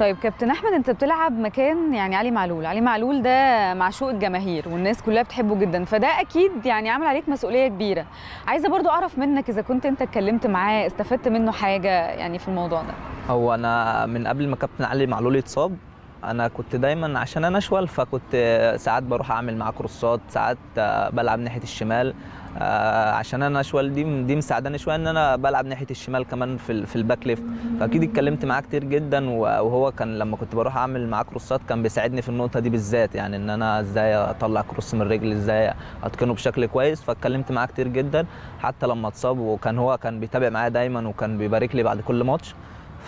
طيب كابتن أحمد أنت بتلعب مكان يعني علي معلول. علي معلول ده معشوق الجماهير والناس كلها بتحبه جدا فده أكيد يعني عامل عليك مسؤولية كبيرة. عايزة برضو أعرف منك إذا كنت أنت اتكلمت معاه استفدت منه حاجة يعني في الموضوع ده؟ هو أنا من قبل ما كابتن علي معلول يتصاب أنا كنت دايما عشان أنا اشول فكنت ساعات بروح أعمل معاه كروسات ساعات بلعب ناحية الشمال. عشان أنا اشول دي دي مساعداني شوية إن أنا بلعب ناحية الشمال كمان في في ال back left. فأكيد اتكلمت معاه كتير جدا وهو كان لما كنت بروح أعمل معاه كروسات كان بيساعدني في النقطة دي بالذات. يعني إن أنا إزاي أطلع كروس من الرجل إزاي أتقنه بشكل كويس. فاتكلمت معاه كتير جدا حتى لما اتصاب. وكان هو كان بيتابع معايا دايما وكان بيبارك لي بعد كل ماتش.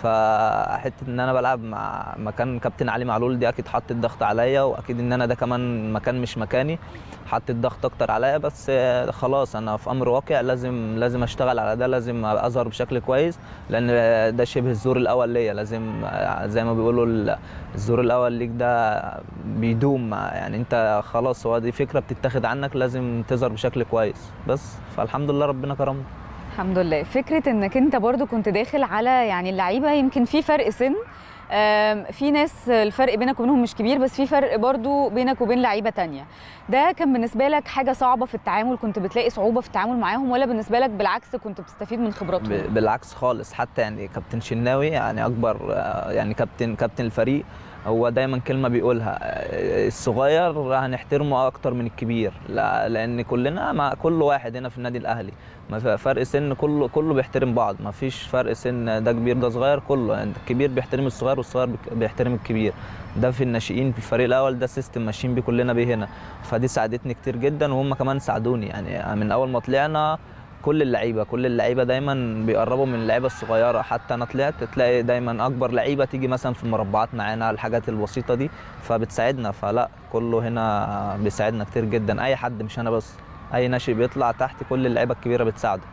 فحتة إن أنا بلعب مع مكان كابتن علي معلول دي أكيد حطت ضغط عليا وأكيد إن أنا ده كمان مكان مش مكاني. حطت ضغط أكتر عليا بس خلاص أنا في أمر واقع لازم لازم أشتغل على ده لازم أظهر بشكل كويس لأن ده شبه الزور الأول ليا. لازم زي ما بيقولوا الزور الأول ليك ده بيدوم يعني أنت خلاص هو دي فكرة بتتاخد عنك لازم تظهر بشكل كويس. بس فالحمد لله ربنا كرمني. الحمد لله. فكرة إنك أنت برضو كنت داخل على يعني اللعيبة يمكن في فرق سن. في ناس الفرق بينك وبينهم مش كبير بس في فرق برضو بينك وبين لعيبة تانية. ده كان بالنسبة لك حاجة صعبة في التعامل؟ كنت بتلاقي صعوبة في التعامل معاهم؟ ولا بالنسبة لك بالعكس كنت بتستفيد من خبراتهم؟ بالعكس خالص. حتى يعني كابتن شناوي يعني أكبر يعني كابتن كابتن الفريق هو دايما كلمة بيقولها الصغير هنحترمه أكتر من الكبير لا لأن كلنا مع كل واحد هنا في النادي الأهلي ما فرق سن كله كله بيحترم بعض ما فيش فرق سن ده كبير ده صغير كله يعني الكبير بيحترم الصغير والصغير بيحترم الكبير ده في الناشئين في الفريق الأول ده سيستم ماشيين بيه كلنا بيه هنا فدي ساعدتني كتير جدا وهم كمان ساعدوني يعني من أول ما طلعنا كل اللعيبة كل اللعيبة دايما بيقربوا من اللعيبة الصغيرة. حتى أنا طلعت تلاقي دايما أكبر لعيبة تيجي مثلا في المربعات معانا الحاجات البسيطة دي فبتساعدنا. فلا كله هنا بيساعدنا كتير جدا. أي حد مش أنا بس أي ناشئ بيطلع تحت كل اللعيبة الكبيرة بتساعده.